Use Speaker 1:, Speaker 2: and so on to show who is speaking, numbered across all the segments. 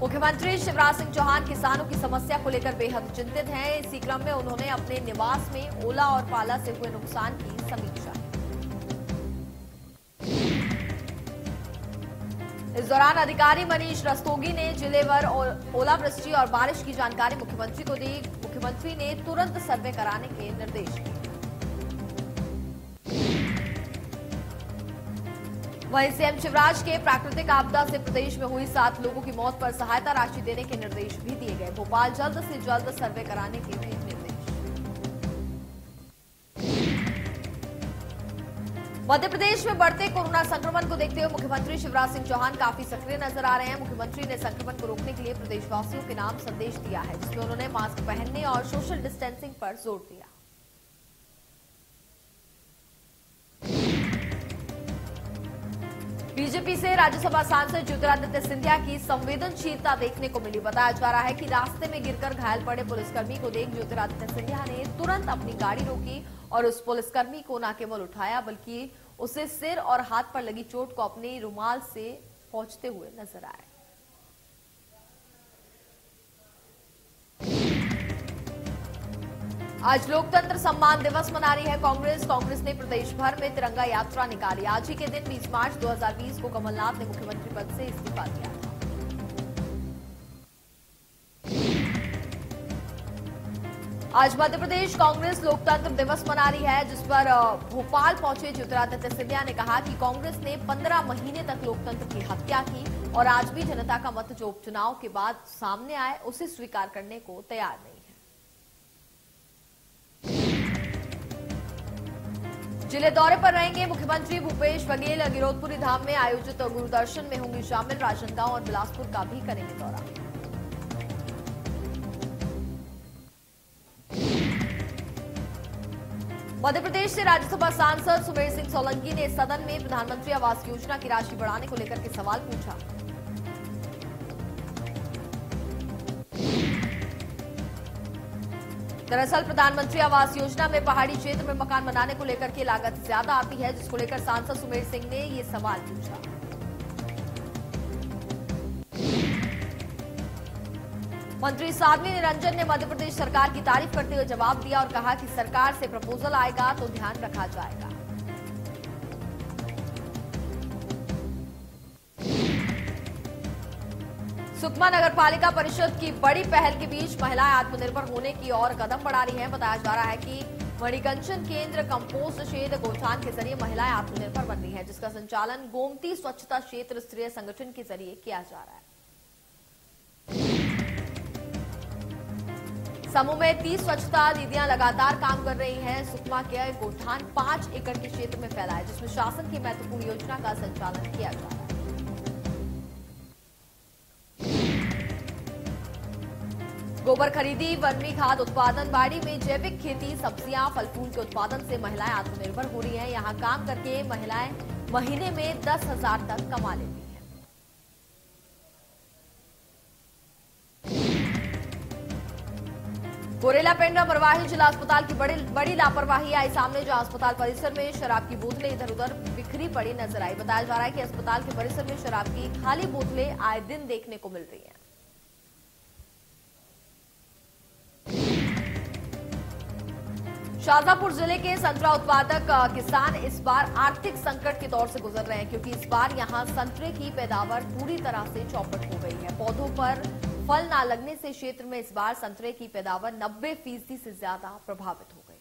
Speaker 1: मुख्यमंत्री शिवराज सिंह चौहान किसानों की समस्या को लेकर बेहद चिंतित हैं। इसी क्रम में उन्होंने अपने निवास में ओला और पाला से हुए नुकसान की समीक्षा इस दौरान अधिकारी मनीष रस्तोगी ने जिलेवर ओलावृष्टि और बारिश की जानकारी मुख्यमंत्री को दी। मुख्यमंत्री ने तुरंत सर्वे कराने के निर्देश दिए। वहीं सीएम शिवराज के प्राकृतिक आपदा से प्रदेश में हुई सात लोगों की मौत पर सहायता राशि देने के निर्देश भी दिए गए। भोपाल जल्द से जल्द सर्वे कराने के भी निर्देश। मध्य प्रदेश में बढ़ते कोरोना संक्रमण को देखते हुए मुख्यमंत्री शिवराज सिंह चौहान काफ़ी सक्रिय नज़र आ रहे हैं। मुख्यमंत्री ने संक्रमण को रोकने के लिए प्रदेशवासियों के नाम संदेश दिया है, जिसमें उन्होंने मास्क पहनने और सोशल डिस्टेंसिंग पर ज़ोर दिया। बीजेपी से राज्यसभा सांसद ज्योतिरादित्य सिंधिया की संवेदनशीलता देखने को मिली। बताया जा रहा है कि रास्ते में गिरकर घायल पड़े पुलिसकर्मी को देख ज्योतिरादित्य सिंधिया ने तुरंत अपनी गाड़ी रोकी और उस पुलिसकर्मी को न केवल उठाया, बल्कि उसे सिर और हाथ पर लगी चोट को अपने रूमाल से पहुँचते हुए नज़र आए। आज लोकतंत्र सम्मान दिवस मना रही है कांग्रेस। कांग्रेस ने प्रदेश भर में तिरंगा यात्रा निकाली। आज ही के दिन 20 मार्च 2020 को कमलनाथ ने मुख्यमंत्री पद से इस्तीफा दिया। आज मध्य प्रदेश कांग्रेस लोकतंत्र दिवस मना रही है, जिस पर भोपाल पहुँचे ज्योतिरादित्य सिंधिया ने कहा कि कांग्रेस ने 15 महीने तक लोकतंत्र की हत्या की और आज भी जनता का मत जो उपचुनाव के बाद सामने आए, उसे स्वीकार करने को तैयार नहीं। ज़िले दौरे पर रहेंगे मुख्यमंत्री भूपेश बघेल। गिरोधपुरी धाम में आयोजित गुरुदर्शन में होंगी शामिल। राजनांदगांव और बिलासपुर का भी करेंगे दौरा। मध्य प्रदेश से राज्यसभा सांसद सुमेर सिंह सोलंकी ने सदन में प्रधानमंत्री आवास योजना की राशि बढ़ाने को लेकर के सवाल पूछा। दरअसल प्रधानमंत्री आवास योजना में पहाड़ी क्षेत्र में मकान बनाने को लेकर के लागत ज़्यादा आती है, जिसको लेकर सांसद सुमेर सिंह ने ये सवाल पूछा। मंत्री साध्वी निरंजन ने मध्य प्रदेश सरकार की तारीफ़ करते हुए जवाब दिया और कहा कि सरकार से प्रपोजल आएगा तो ध्यान रखा जाएगा। सुकमा नगर पालिका परिषद की बड़ी पहल के बीच महिलाएँ आत्मनिर्भर होने की ओर कदम बढ़ा रही हैं। बताया जा रहा है कि मणिकंचन केंद्र कंपोस्ट शेड गोठान के ज़रिए महिलाएँ आत्मनिर्भर बन रही हैं, जिसका संचालन गोमती स्वच्छता क्षेत्र स्तरीय संगठन के ज़रिए किया जा रहा है। समूह में तीस स्वच्छता दीदियाँ लगातार काम कर रही हैं। सुकमा के गोठान पाँच एकड़ के क्षेत्र में फैला है जिसमें शासन की महत्वपूर्ण योजना का संचालन किया जा रहा है। गोबर खरीदी, वर्मी खाद उत्पादन, बाड़ी में जैविक खेती, सब्ज़ियाँ फल फूल के उत्पादन से महिलाएँ आत्मनिर्भर हो रही हैं। यहाँ काम करके महिलाएँ महीने में दस हज़ार तक कमा लेती हैं। गोरेला पेंड्रा मरवाही जिला अस्पताल की बड़ी बड़ी लापरवाही आई सामने, जो अस्पताल परिसर में शराब की बोतलें इधर उधर बिखरी पड़ी नज़र आई। बताया जा रहा है कि अस्पताल के परिसर में शराब की खाली बोतलें आए दिन देखने को मिल रही हैं। शाजापुर ज़िले के संतरा उत्पादक किसान इस बार आर्थिक संकट के दौर से गुजर रहे हैं, क्योंकि इस बार यहाँ संतरे की पैदावार पूरी तरह से चौपट हो गई है। पौधों पर फल ना लगने से क्षेत्र में इस बार संतरे की पैदावार 90 फ़ीसदी से ज़्यादा प्रभावित हो गई।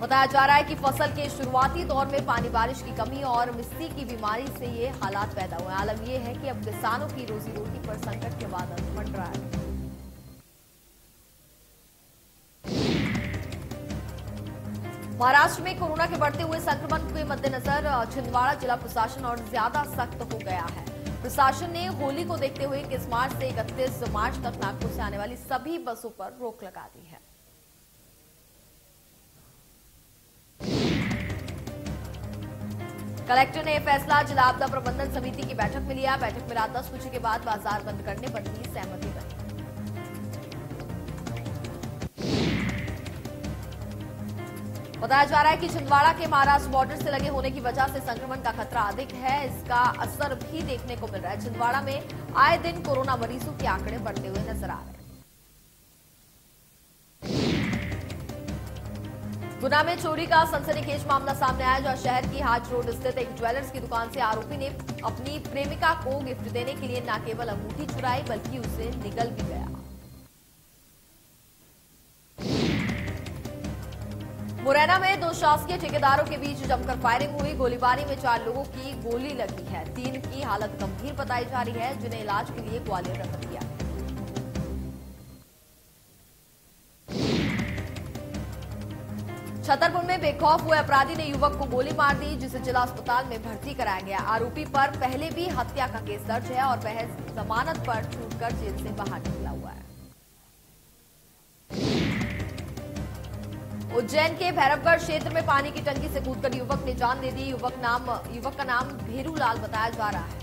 Speaker 1: बताया जा रहा है कि फ़सल के शुरुआती दौर में पानी बारिश की कमी और मिस्सी की बीमारी से ये हालात पैदा हुए आलम यह है कि अब किसानों की रोजी रोटी पर संकट के बाद बादल मंडरा है महाराष्ट्र में कोरोना के बढ़ते हुए संक्रमण के मद्देनजर छिंदवाड़ा जिला प्रशासन और ज़्यादा सख्त हो गया है। प्रशासन ने होली को देखते हुए इक्कीस मार्च से इकतीस मार्च तक नागपुर से आने वाली सभी बसों पर रोक लगा दी है। कलेक्टर ने फैसला जिला आपदा प्रबंधन समिति की बैठक में लिया। बैठक में रात दस बजे के बाद बाज़ार बंद करने पर भी सहमति बनी। बताया जा रहा है कि छिंदवाड़ा के महाराष्ट्र बॉर्डर से लगे होने की वजह से संक्रमण का खतरा अधिक है। इसका असर भी देखने को मिल रहा है। छिंदवाड़ा में आए दिन कोरोना मरीजों के आंकड़े बढ़ते हुए नज़र आ रहे हैं। गुना में चोरी का सनसनीखेज मामला सामने आया, जहाँ शहर की हाज रोड स्थित एक ज्वेलर्स की दुकान से आरोपी ने अपनी प्रेमिका को गिफ्ट देने के लिए न केवल अंगूठी चुराई, बल्कि उसे निगल भी गया। मुरैना में दो शासकीय ठेकेदारों के बीच जमकर फायरिंग हुई। गोलीबारी में चार लोगों की गोली लगी है। तीन की हालत गंभीर बताई जा रही है, जिन्हें इलाज के लिए ग्वालियर रख दिया छतरपुर में बेखौफ हुए अपराधी ने युवक को गोली मार दी, जिसे जिला अस्पताल में भर्ती कराया गया। आरोपी पर पहले भी हत्या का केस दर्ज है और वह जमानत पर छूटकर जेल से बाहर निकला। उज्जैन के भैरवगढ़ क्षेत्र में पानी की टंकी से कूदकर युवक ने जान दे दी। युवक नाम, युवक का नाम भेरूलाल बताया जा रहा है।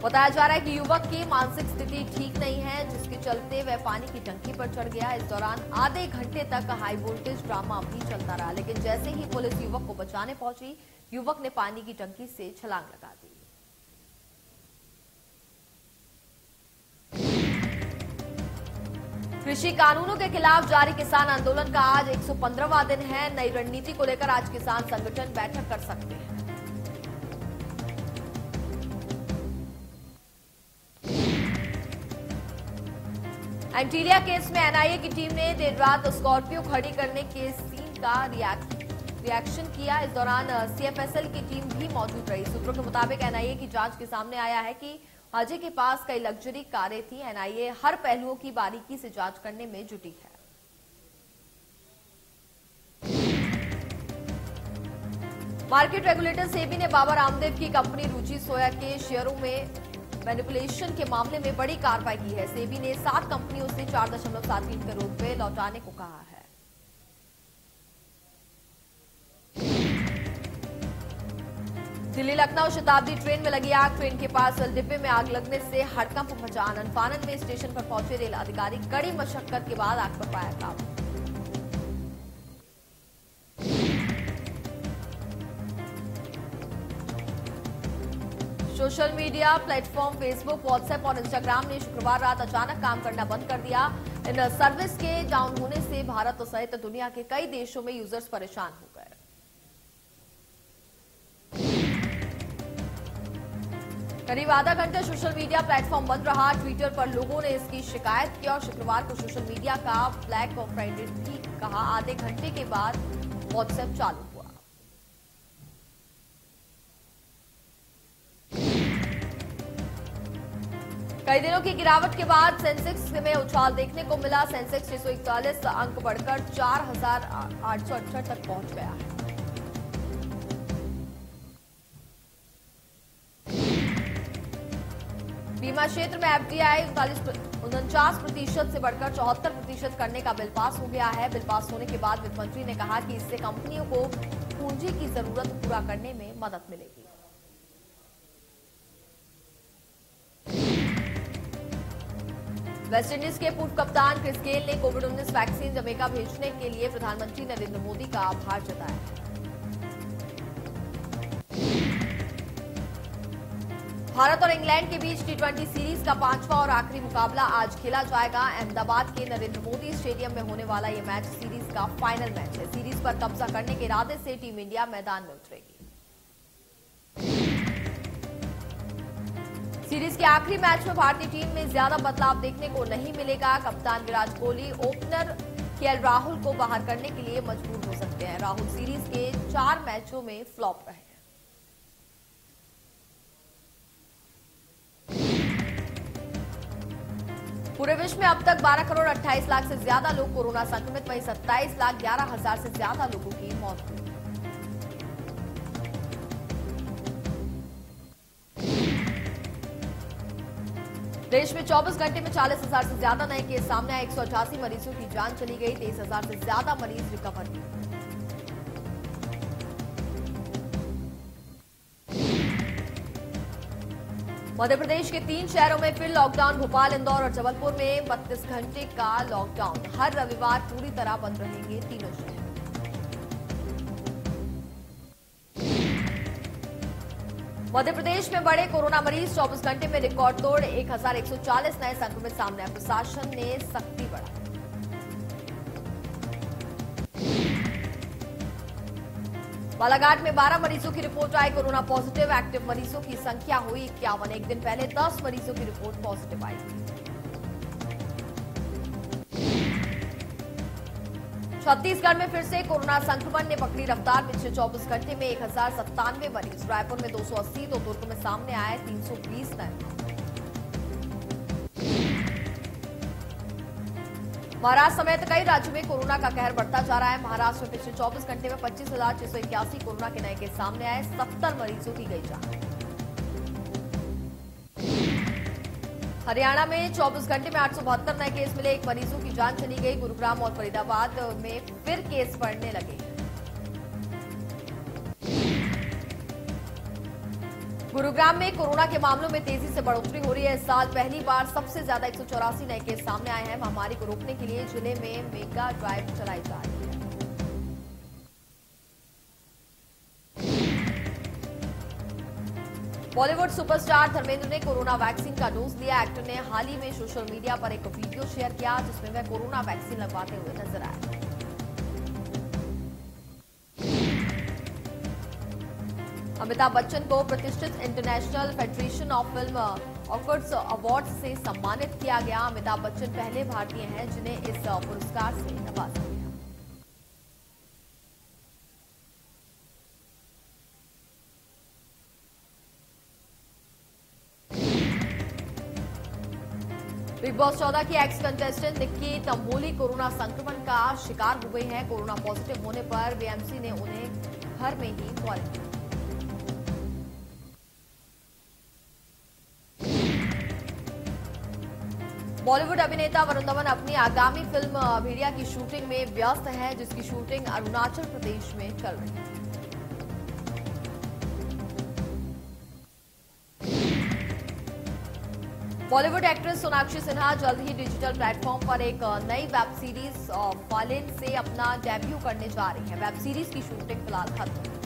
Speaker 1: बताया जा रहा है कि युवक की मानसिक स्थिति ठीक नहीं है, जिसके चलते वह पानी की टंकी पर चढ़ गया। इस दौरान आधे घंटे तक हाई वोल्टेज ड्रामा भी चलता रहा, लेकिन जैसे ही पुलिस युवक को बचाने पहुँची, युवक ने पानी की टंकी से छलांग लगा दी। कृषि कानूनों के खिलाफ जारी किसान आंदोलन का आज 115वां दिन है। नई रणनीति को लेकर आज किसान संगठन बैठक कर सकते हैं। एंटीलिया केस में एनआईए की टीम ने देर रात स्कॉर्पियो खड़ी करने के सीन का रिएक्शन किया। इस दौरान सीएफएसएल की टीम भी मौजूद रही। सूत्रों के मुताबिक एनआईए की जाँच के सामने आया है कि अजय के पास कई लग्जरी कारें थी। एनआईए हर पहलुओं की बारीकी से जाँच करने में जुटी है। मार्केट रेगुलेटर सेबी ने बाबा रामदेव की कंपनी रुचि सोया के शेयरों में मैनिपुलेशन के मामले में बड़ी कार्रवाई की है। सेबी ने सात कंपनियों से चार दशमलव सात तीन करोड़ रुपए लौटाने को कहा है। दिल्ली लखनऊ शताब्दी ट्रेन में लगी आग। ट्रेन के पास डिब्बे में आग लगने से हड़कंप मचा। आनंद फानन में स्टेशन पर पहुँचे रेल अधिकारी। कड़ी मशक्कत के बाद आग पर पाया काबू social media, platform Facebook, WhatsApp और इंस्टाग्राम ने शुक्रवार रात अचानक काम करना बंद कर दिया। इन सर्विस के डाउन होने से भारत सहित दुनिया के कई देशों में यूज़र्स परेशान हो करीब आधा घंटा सोशल मीडिया प्लेटफॉर्म बंद रहा। ट्विटर पर लोगों ने इसकी शिकायत की और शुक्रवार को सोशल मीडिया का ब्लैक ऑफ़ फ्राइडे भी कहा। आधे घंटे के बाद व्हाट्सएप चालू हुआ। कई दिनों की गिरावट के बाद सेंसेक्स में उछाल देखने को मिला। सेंसेक्स छह सौ इकतालीस अंक बढ़कर चार हज़ार आठ सौ अड़सठ तक पहुँच गया है। बीमा क्षेत्र में एफडीआई उनचास प्रतिशत से बढ़कर चौहत्तर प्रतिशत करने का बिल पास हो गया है। बिल पास होने के बाद वित्त मंत्री ने कहा कि इससे कंपनियों को पूंजी की ज़रूरत पूरा करने में मदद मिलेगी। वेस्टइंडीज के पूर्व कप्तान क्रिस गेल ने कोविड 19 वैक्सीन जमेका भेजने के लिए प्रधानमंत्री नरेंद्र मोदी का आभार जताया। भारत और इंग्लैंड के बीच टी ट्वेंटी सीरीज़ का पांचवा और आखिरी मुकाबला आज खेला जाएगा। अहमदाबाद के नरेंद्र मोदी स्टेडियम में होने वाला यह मैच सीरीज़ का फाइनल मैच है। सीरीज़ पर कब्जा करने के इरादे से टीम इंडिया मैदान में उतरेगी। सीरीज़ के आखिरी मैच में भारतीय टीम में ज़्यादा बदलाव देखने को नहीं मिलेगा। कप्तान विराट कोहली ओपनर के राहुल को बाहर करने के लिए मजबूर हो सकते हैं। राहुल सीरीज़ के चार मैचों में फ्लॉप रहे। पूरे विश्व में अब तक 12 करोड़ 28 लाख से ज़्यादा लोग कोरोना संक्रमित, वहीं 27 लाख ग्यारह हज़ार से ज़्यादा लोगों की मौत हुई। देश में 24 घंटे में चालीस हज़ार से ज़्यादा नए केस सामने आए। एक सौ अठासी मरीजों की जान चली गई, तेईस हज़ार से ज़्यादा मरीज़ रिकवर हुए। मध्य प्रदेश के तीन शहरों में फिर लॉकडाउन भोपाल, इंदौर और जबलपुर में 32 घंटे का लॉकडाउन हर रविवार पूरी तरह बंद रहेंगे तीनों शहर। मध्य प्रदेश में बड़े कोरोना मरीज़ 24 घंटे में रिकॉर्ड तोड़ 1140 नए संक्रमित सामने प्रशासन ने सख्ती बढ़ाई। बालाघाट में 12 मरीजों की रिपोर्ट आई, कोरोना पॉजिटिव, एक्टिव मरीजों की संख्या हुई इक्यावन। एक दिन पहले 10 मरीजों की रिपोर्ट पॉजिटिव आई छत्तीसगढ़ में फिर से कोरोना संक्रमण ने पकड़ी रफ्तार। पिछले 24 घंटे में एक हज़ार सत्तानवे मरीज़। रायपुर में 280 तो दुर्ग में सामने आए 320 नए। महाराष्ट्र समेत कई राज्यों में कोरोना का कहर बढ़ता जा रहा है। महाराष्ट्र में पिछले 24 घंटे में पच्चीस हज़ार छह सौ इक्यासी कोरोना के नए केस सामने आए। सत्तर मरीजों की गई जान। हरियाणा में 24 घंटे में आठ सौ बहत्तर नए केस मिले। एक मरीजों की जान चली गई। गुरुग्राम और फरीदाबाद में फिर केस बढ़ने लगे। गुरुग्राम में कोरोना के मामलों में तेज़ी से बढ़ोतरी हो रही है। इस साल पहली बार सबसे ज़्यादा एक सौ चौरासी नए केस सामने आए हैं। महामारी को रोकने के लिए ज़िले में मेगा ड्राइव चलाई जा रही है। बॉलीवुड सुपरस्टार धर्मेंद्र ने कोरोना वैक्सीन का डोज लिया एक्टर ने हाल ही में सोशल मीडिया पर एक वीडियो शेयर किया, जिसमें वह कोरोना वैक्सीन लगवाते हुए नज़र आए। अमिताभ बच्चन को प्रतिष्ठित international federation of film offers award से सम्मानित किया गया। अमिताभ बच्चन पहले भारतीय हैं, जिन्हें इस पुरस्कार से नवाजा गया। बिग बॉस चौदह की ex contestant Nikki Tamboli corona संक्रमण का शिकार हो गई है। कोरोना पॉजिटिव होने पर बीएमसी ने उन्हें घर में ही क्वारंटीन बॉलीवुड अभिनेता वरुण धवन अपनी आगामी फ़िल्म भेड़िया की शूटिंग में व्यस्त है, जिसकी शूटिंग अरुणाचल प्रदेश में चल रही है। बॉलीवुड एक्ट्रेस सोनाक्षी सिन्हा जल्द ही डिजिटल प्लेटफॉर्म पर एक नई वेब सीरीज़ फालिन से अपना डेब्यू करने जा रही है। वेब सीरीज़ की शूटिंग फ़िलहाल खत्म।